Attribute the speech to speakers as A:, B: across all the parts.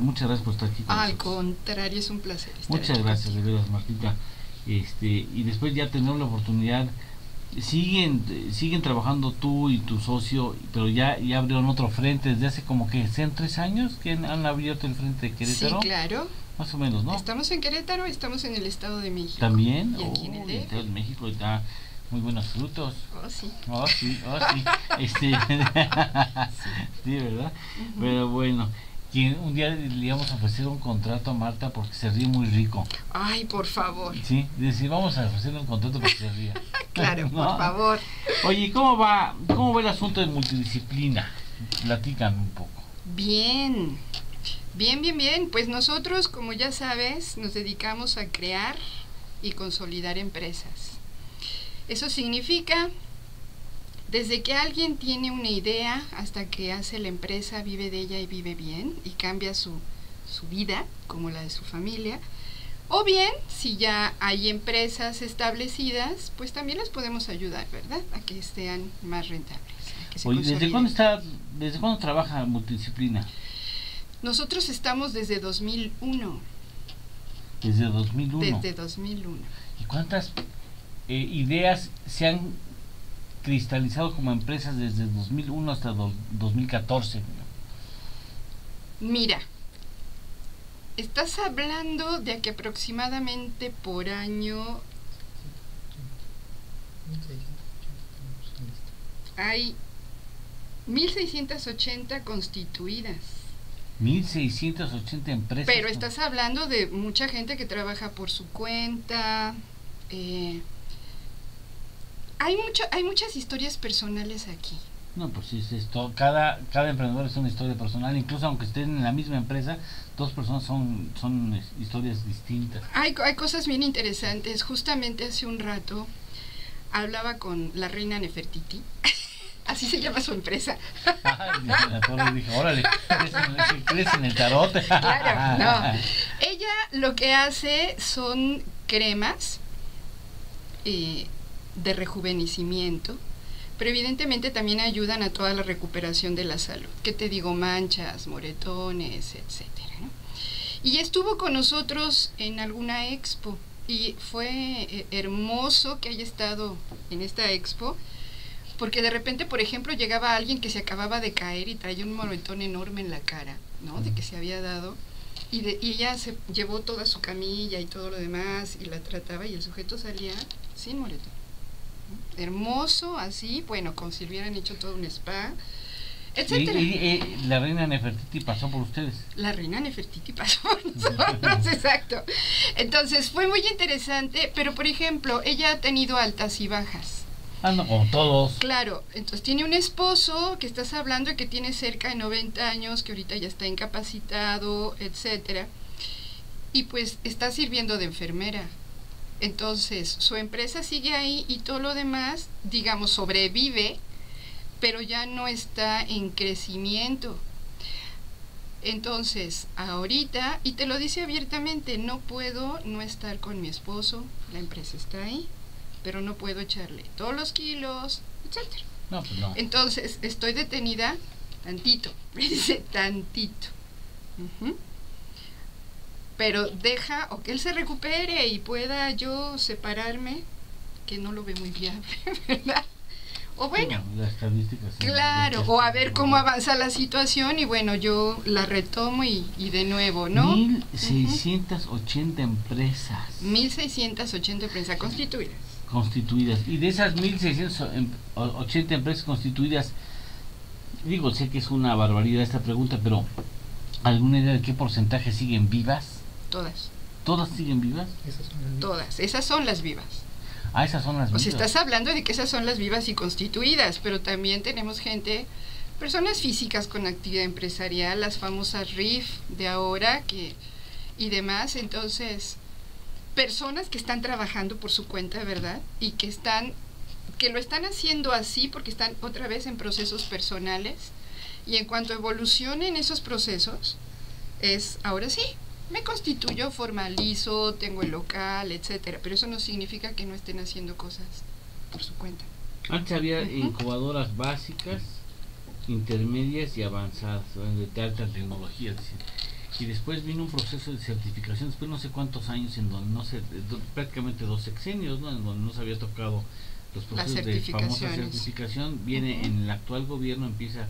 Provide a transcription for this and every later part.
A: Muchas gracias por estar aquí.
B: Con Al contrario, es un placer.
A: Muchas gracias, de veras, Martita. Este, y después ya tener la oportunidad siguen siguen trabajando tú y tu socio pero ya ya abrieron otro frente desde hace como que sean tres años que han, abierto el frente de Querétaro
B: sí claro.
A: Más o menos no
B: estamos en Querétaro estamos en el estado de México.
A: También y aquí en el, oh, estado de México está muy buenos frutos.
B: Oh sí.
A: Oh sí oh sí. Este sí. verdad pero bueno un día le íbamos a ofrecer un contrato a Marta porque se ríe muy rico.
B: Ay, por favor.
A: Sí, decir, vamos a ofrecerle un contrato porque se ría.
B: claro, por favor.
A: Oye, ¿cómo va, ¿cómo va el asunto de multidisciplina? Platícame un poco.
B: Bien, bien, bien, bien. Pues nosotros, como ya sabes, nos dedicamos a crear y consolidar empresas. Eso significa desde que alguien tiene una idea hasta que hace la empresa, vive de ella y vive bien y cambia su, su vida como la de su familia. O bien, si ya hay empresas establecidas, pues también las podemos ayudar, ¿verdad? A que sean más rentables.
A: Oye, ¿desde cuándo, está, ¿desde cuándo trabaja multidisciplina?
B: Nosotros estamos desde 2001.
A: ¿Desde 2001?
B: Desde 2001.
A: ¿Y cuántas eh, ideas se han cristalizado como empresas desde 2001 hasta 2014.
B: Mira, estás hablando de que aproximadamente por año hay 1680 constituidas.
A: 1680 empresas.
B: Pero estás hablando de mucha gente que trabaja por su cuenta, eh, hay, mucho, hay muchas historias personales aquí.
A: No, pues sí, es esto. Cada, cada emprendedor es una historia personal, incluso aunque estén en la misma empresa, dos personas son, son historias distintas.
B: Hay, hay cosas bien interesantes. Justamente hace un rato hablaba con la reina Nefertiti. Así se llama su empresa.
A: Ay, la dije, órale, ¿crees en, el tarot?
B: claro, no. Ella lo que hace son cremas eh, de rejuvenecimiento, pero evidentemente también ayudan a toda la recuperación de la salud. ¿Qué te digo? Manchas, moretones, etcétera. Y estuvo con nosotros en alguna expo y fue eh, hermoso que haya estado en esta expo porque de repente, por ejemplo, llegaba alguien que se acababa de caer y traía un moretón enorme en la cara, ¿no? De que se había dado. Y, y ella se llevó toda su camilla y todo lo demás y la trataba y el sujeto salía sin moretón hermoso, así, bueno, como si hubieran hecho todo un spa, etcétera.
A: Y, la reina Nefertiti pasó por ustedes.
B: La reina Nefertiti pasó por nosotros, exacto. Entonces fue muy interesante, pero por ejemplo, ella ha tenido altas y bajas.
A: Ando con todos.
B: Claro, entonces tiene un esposo que estás hablando de que tiene cerca de 90 años, que ahorita ya está incapacitado, etcétera. Y pues está sirviendo de enfermera. Entonces, su empresa sigue ahí y todo lo demás, digamos, sobrevive, pero ya no está en crecimiento. Entonces, ahorita, y te lo dice abiertamente, no puedo no estar con mi esposo, la empresa está ahí, pero no puedo echarle todos los kilos, etcétera.
A: No, pues no.
B: Entonces, estoy detenida tantito, me dice tantito pero deja o que él se recupere y pueda yo separarme, que no lo ve muy viable, ¿verdad? O bueno, claro, o a ver cómo avanza la situación y bueno, yo la retomo y, y de nuevo, ¿no?
A: 1680 empresas.
B: 1680 empresas constituidas.
A: Constituidas. Y de esas 1680 empresas constituidas, digo, sé que es una barbaridad esta pregunta, pero ¿alguna idea de qué porcentaje siguen vivas?
B: Todas.
A: ¿Todas siguen vivas?
B: Todas. Esas son las vivas.
A: Ah, esas son las vivas.
B: O sea, estás hablando de que esas son las vivas y constituidas, pero también tenemos gente, personas físicas con actividad empresarial, las famosas RIF de ahora que y demás. Entonces, personas que están trabajando por su cuenta, ¿verdad? Y que están que lo están haciendo así porque están otra vez en procesos personales y en cuanto evolucionen esos procesos es ahora sí me constituyo, formalizo, tengo el local, etcétera, pero eso no significa que no estén haciendo cosas por su cuenta.
A: Antes había incubadoras básicas, intermedias y avanzadas, de alta tecnología. y después vino un proceso de certificación, después no sé cuántos años en donde no sé, prácticamente dos sexenios, ¿no? En donde no se había tocado los procesos de famosa certificación, viene en el actual gobierno empieza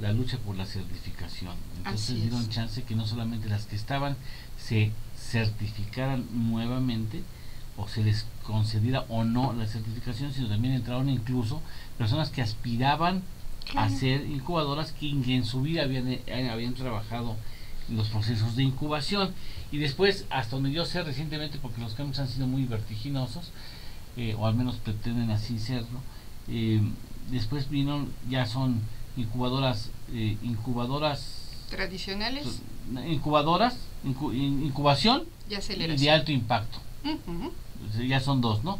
A: la lucha por la certificación. Entonces dieron chance que no solamente las que estaban se certificaran nuevamente o se les concediera o no la certificación, sino también entraron incluso personas que aspiraban a ser incubadoras que en su vida habían, eh, habían trabajado en los procesos de incubación. Y después hasta donde yo sé recientemente porque los cambios han sido muy vertiginosos eh, o al menos pretenden así serlo eh, después vino ya son incubadoras incubadoras
B: tradicionales.
A: Incubadoras incubación y de alto impacto. Ya son dos no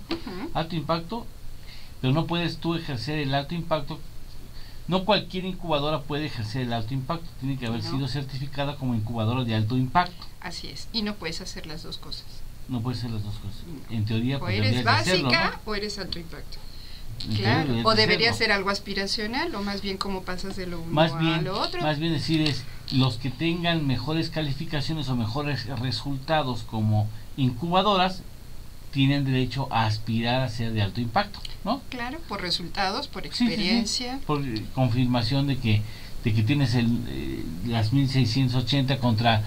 A: alto impacto pero no puedes tú ejercer el alto impacto. No cualquier incubadora puede ejercer el alto impacto, tiene que haber sido certificada como incubadora de alto impacto.
B: Así es, y no puedes hacer las dos cosas.
A: No puedes hacer las dos cosas. En teoría,
B: o pues, eres básica o eres alto impacto. Claro, o debería ser algo aspiracional o más bien como pasas de lo uno
A: más bien,
B: a lo otro.
A: Más bien decir es los que tengan mejores calificaciones o mejores resultados como incubadoras tienen derecho a aspirar a ser de alto impacto, ¿no?
B: Claro, por resultados, por experiencia.
A: Por confirmación de que, de que tienes el, eh, las 1680 contra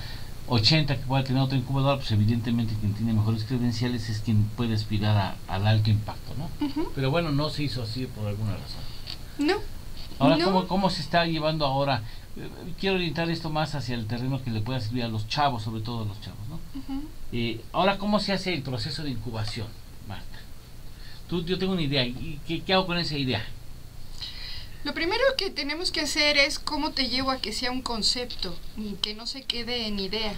A: 80 que puede tener otro incubador, pues evidentemente quien tiene mejores credenciales es quien puede aspirar al alto impacto, ¿no? Pero bueno, no se hizo así por alguna razón.
B: No.
A: Ahora, ¿cómo, ¿cómo se está llevando ahora quiero orientar esto más hacia el terreno que le pueda servir a los chavos, sobre todo a los chavos. ¿no? Eh, ahora, ¿cómo se hace el proceso de incubación, Marta? Tú, yo tengo una idea. ¿Y qué, hago con esa idea?
B: Lo primero que tenemos que hacer es cómo te llevo a que sea un concepto, y que no se quede en idea.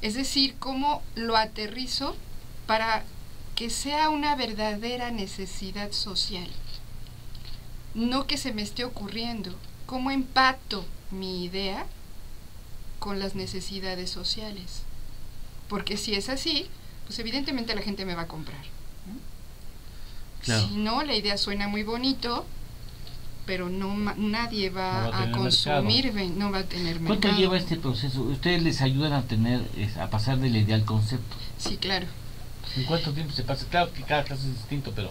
B: Es decir, cómo lo aterrizo para que sea una verdadera necesidad social. No que se me esté ocurriendo. ¿Cómo empato mi idea con las necesidades sociales. Porque si es así, pues evidentemente la gente me va a comprar. Si no, la idea suena muy bonito, pero no nadie va, a, consumir, no va a tener
A: mercado. ¿Cuánto lleva este proceso? ¿Ustedes les ayudan a tener, a pasar de la idea al concepto?
B: Sí, claro.
A: ¿En cuánto tiempo se pasa? Claro que cada caso es distinto, pero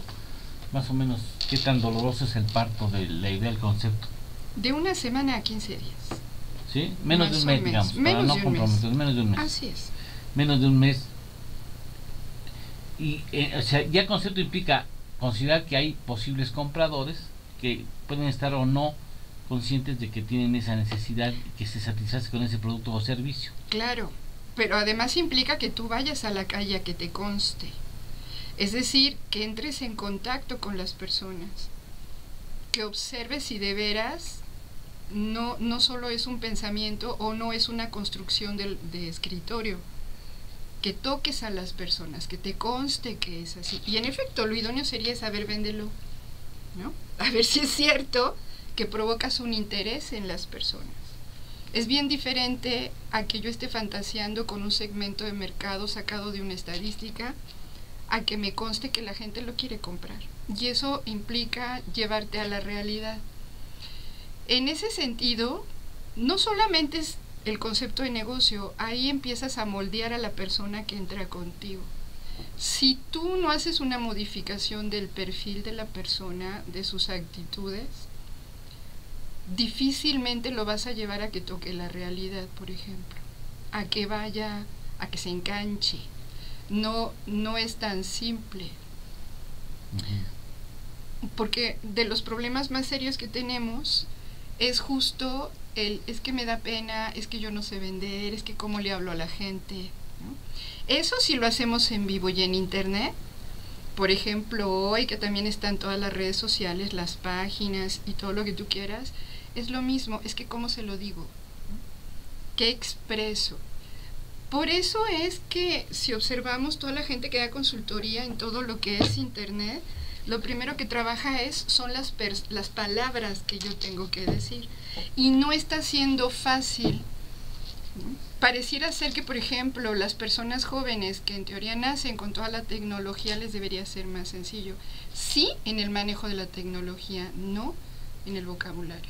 A: más o menos, ¿qué tan doloroso es el parto de la idea al concepto?
B: De una semana a 15 días.
A: ¿Sí? Menos de un mes, digamos. Menos, de un mes. menos de un mes.
B: Así es.
A: Menos de un mes. Y, eh, o sea, ya el concepto implica considerar que hay posibles compradores que pueden estar o no conscientes de que tienen esa necesidad que se satisface con ese producto o servicio.
B: Claro, pero además implica que tú vayas a la calle a que te conste. Es decir, que entres en contacto con las personas, que observes si de veras no, no solo es un pensamiento o no es una construcción de, de escritorio, que toques a las personas, que te conste que es así. Y en efecto, lo idóneo sería saber véndelo, A ver si es cierto que provocas un interés en las personas. Es bien diferente a que yo esté fantaseando con un segmento de mercado sacado de una estadística, a que me conste que la gente lo quiere comprar. Y eso implica llevarte a la realidad. En ese sentido, no solamente es el concepto de negocio, ahí empiezas a moldear a la persona que entra contigo. Si tú no haces una modificación del perfil de la persona, de sus actitudes, difícilmente lo vas a llevar a que toque la realidad, por ejemplo, a que vaya, a que se enganche. No, no es tan simple. Porque de los problemas más serios que tenemos es justo el, es que me da pena, es que yo no sé vender, es que cómo le hablo a la gente. Eso si lo hacemos en vivo y en internet, por ejemplo, hoy que también están todas las redes sociales, las páginas y todo lo que tú quieras, es lo mismo, es que cómo se lo digo, qué expreso. Por eso es que si observamos toda la gente que da consultoría en todo lo que es internet, lo primero que trabaja es son las, las palabras que yo tengo que decir. Y no está siendo fácil. Pareciera ser que, por ejemplo, las personas jóvenes que en teoría nacen con toda la tecnología les debería ser más sencillo. Sí en el manejo de la tecnología, no en el vocabulario.